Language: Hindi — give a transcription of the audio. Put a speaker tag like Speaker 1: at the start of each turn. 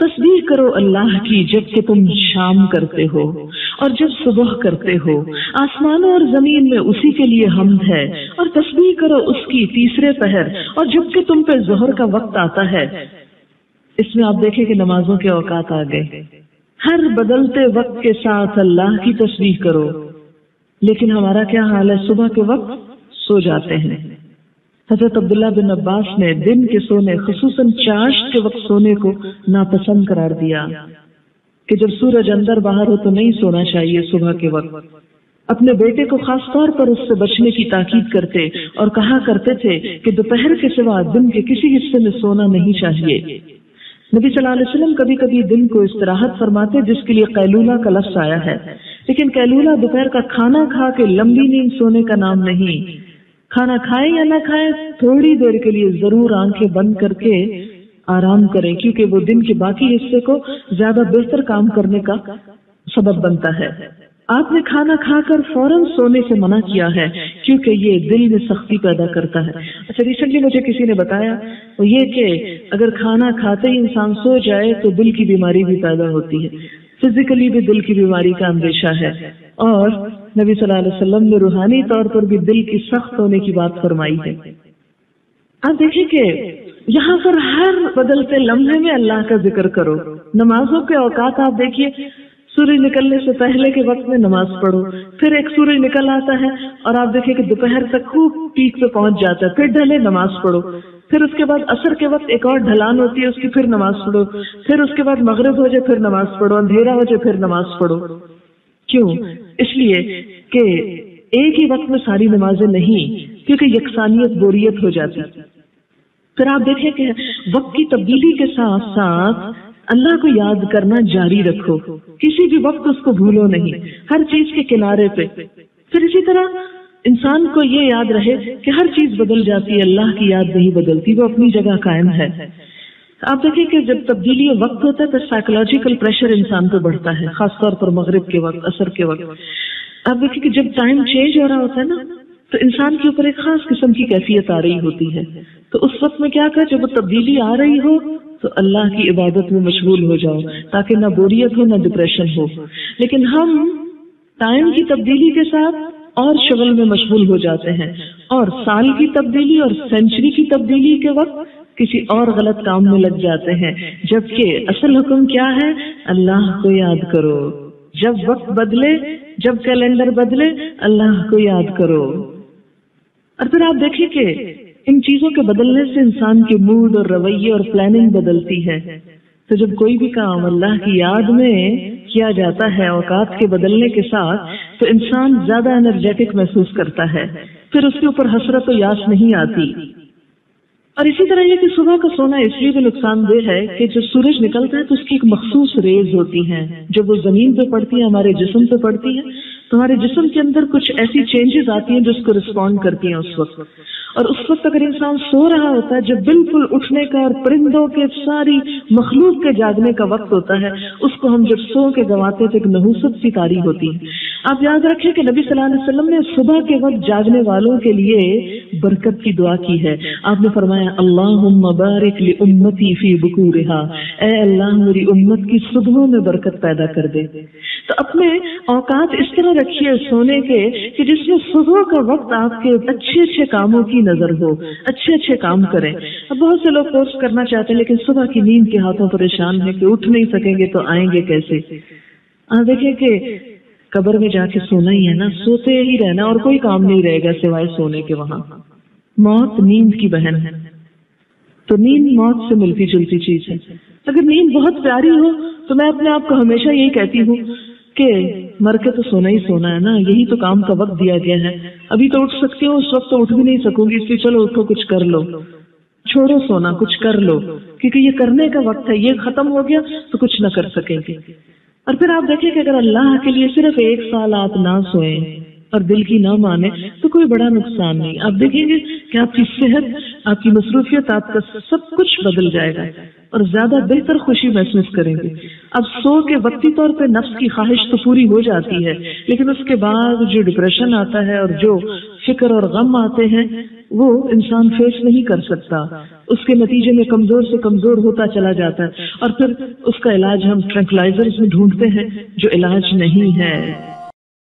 Speaker 1: तस्वीर करो अल्लाह की, जब कि तुम शाम करते हो और जब सुबह करते हो। आसमानों और ज़मीन में उसी के लिए हमद है और तस्वीर करो उसकी तीसरे पहर और जब तुम पे जोहर का वक्त आता है। इसमें आप देखें कि नमाजों के औकात आ गए। हर बदलते वक्त के साथ अल्लाह की तस्वीर करो। लेकिन हमारा क्या हाल है? सुबह के वक्त सो जाते हैं। हज़रत अब्दुल्ला बिन अब्बास ने दिन के सोने खसूस चाश के वक्त सोने को नापसंद करार दिया कि जब सूरज अंदर बाहर हो तो नहीं सोना चाहिए सुबह के वक्त। अपने बेटे को खास तौर पर उससे बचने की ताकीद करते और कहा करते थे कि दोपहर के सिवा दिन के किसी हिस्से में सोना नहीं चाहिए। नबी सल्लल्लाहु अलैहि वसल्लम कभी कभी दिन को istirahat फरमाते, जिसके लिए कैलूला का लफ्ज आया है। लेकिन कैलूला दोपहर का खाना खा के लंबी नींद सोने का नाम नहीं। खाना खाएँ या ना खाएँ, थोड़ी देर के लिए ज़रूर आँखें बंद करके आराम करें, क्योंकि वो दिन के बाकी हिस्से को ज़्यादा बेहतर काम करने का सबब बनता है। आपने खाना खाकर फ़ौरन सोने से मना किया है, क्योंकि ये दिल में सख्ती पैदा करता है। अच्छा रिसेंटली मुझे किसी ने बताया वो ये कि अगर खाना खाते ही इंसान सो जाए तो दिल की बीमारी भी पैदा होती है। फिजिकली भी दिल की बीमारी का अंदेशा है। और नबी सल्लल्लाहु अलैहि वसल्लम ने रूहानी तौर पर भी दिल की सख्त होने की बात फरमाई है। आप देखिए कि यहाँ पर हर बदलते लम्हे में अल्लाह का ज़िक्र करो। नमाजों के औकात आप देखिए, सूर्य निकलने से पहले के वक्त में नमाज़ पढ़ो, फिर एक सूर्य निकल आता है और आप देखिए कि दोपहर तक खूब पीक पे पहुँच जाता है, फिर ढले नमाज़ पढ़ो। फिर उसके बाद असर के वक्त एक और ढलान होती है, उसकी फिर नमाज़ पढ़ो। फिर उसके बाद मगरब हो जाए, फिर नमाज़ पढ़ो। अंधेरा हो जाए, फिर नमाज़ पढ़ो। क्यों? इसलिए कि एक ही वक्त में सारी नमाजें नहीं, क्योंकि यकसानियत, बोरियत हो जाती। फिर आप देखें कि वक्त की तब्दीली के साथ साथ अल्लाह को याद करना जारी रखो। किसी भी वक्त उसको भूलो नहीं, हर चीज़ के किनारे पे। फिर इसी तरह इंसान को ये याद रहे कि हर चीज़ बदल जाती है, अल्लाह की याद नहीं बदलती, वो अपनी जगह कायम है। आप देखिए कि जब तब्दीली वक्त होता है तो साइकोलॉजिकल प्रेशर इंसान पे बढ़ता है, खासतौर पर मगरब के वक्त, असर के वक्त। आप देखिए कि जब टाइम चेंज हो रहा होता है ना तो इंसान के ऊपर एक खास किस्म की कैफियत आ रही होती है। तो उस वक्त में क्या कर, जब वो तब्दीली आ रही हो तो अल्लाह की इबादत में मशगूल हो जाओ, ताकि ना बोरियत हो, ना डिप्रेशन हो। लेकिन हम टाइम की तब्दीली के साथ और शगल में मशगूल हो जाते हैं। और साल की तब्दीली और सेंचुरी की तब्दीली के वक्त किसी और गलत काम में लग जाते हैं। जबकि असल हुक्म क्या है? अल्लाह को याद करो। जब वक्त बदले, जब कैलेंडर बदले, अल्लाह को याद करो। और फिर आप देखिए इन चीज़ों के बदलने से इंसान के मूड और रवैये और प्लानिंग बदलती है। तो जब कोई भी काम अल्लाह की याद में किया जाता है, औकात के बदलने के साथ तो इंसान ज़्यादा एनर्जेटिक महसूस करता है। फिर उसके ऊपर हसरत और यास नहीं आती। और इसी तरह यह कि सुबह का सोना इसलिए भी नुकसानदेह है कि जब सूरज निकलता है तो उसकी एक मखसूस रेज होती है। जब वो ज़मीन पे पड़ती है, हमारे जिसम पे पड़ती है तो हमारे जिसम के अंदर कुछ ऐसी चेंजेस आती हैं जो उसको रिस्पॉन्ड करती हैं उस वक्त। और उस वक्त अगर इंसान सो रहा होता है, जब बिल्कुल उठने का और परिंदों के सारी मखलूक के जागने का वक्त होता है, उसको हम जब सो के गवाते तो एक नहूसत सी तारी होती है। आप याद रखें कि नबी सल्लल्लाहु अलैहि वसल्लम ने सुबह के वक्त जागने वालों के लिए बरकत की दुआ की है। आपने फरमाया अल्लाह मुबारक ली उम्मती फ़ी बुकूरिहा। ए अल्लाह, मेरी उम्मत की सुबहों में बरकत पैदा कर दे। तो अपने औकात इस तरह रखिए सोने के कि जिसमें सुबह का वक्त आपके अच्छे अच्छे कामों की नज़र हो अच्छे अच्छे काम करें। अब बहुत से लोग कोर्स करना चाहते हैं, लेकिन सुबह की नींद के हाथों परेशान है कि उठ नहीं सकेंगे तो आएँगे कैसे? देखिए कि कब्र में जाके सोना ही है ना, सोते ही रहना और कोई काम नहीं रहेगा सिवाय सोने के वहाँ। मौत नींद की बहन है। तो नींद मौत से मिलती जुलती चीज़ है। अगर नींद बहुत प्यारी हो तो मैं अपने आप को हमेशा यही कहती हूँ कि मर के तो सोना ही सोना है ना, यही तो काम का वक्त दिया गया है। अभी तो उठ सकती हूँ, उस वक्त तो उठ भी नहीं सकूँगी, इसलिए चलो उठो, कुछ कर लो। छोड़ो सोना, कुछ कर लो, क्योंकि ये करने का वक्त है, ये खत्म हो गया तो कुछ ना कर सकेंगे। और फिर आप देखिए कि अगर अल्लाह के लिए सिर्फ़ एक साल आप ना सोए और दिल की ना माने तो कोई बड़ा नुकसान नहीं। आप देखेंगे कि आपकी सेहत, आपकी मसरूफियत, आपका सब कुछ बदल जाएगा और ज़्यादा बेहतर खुशी महसूस करेंगे। अब सो के वक्ती तौर पे नफ्स की ख्वाहिश तो पूरी हो जाती है, लेकिन उसके बाद जो डिप्रेशन आता है और जो फ़िक्र और गम आते हैं, वो इंसान फेस नहीं कर सकता। उसके नतीजे में कमज़ोर से कमज़ोर होता चला जाता है। और फिर उसका इलाज हम ट्रैंकलाइजर्स में ढूंढते हैं, जो इलाज नहीं है।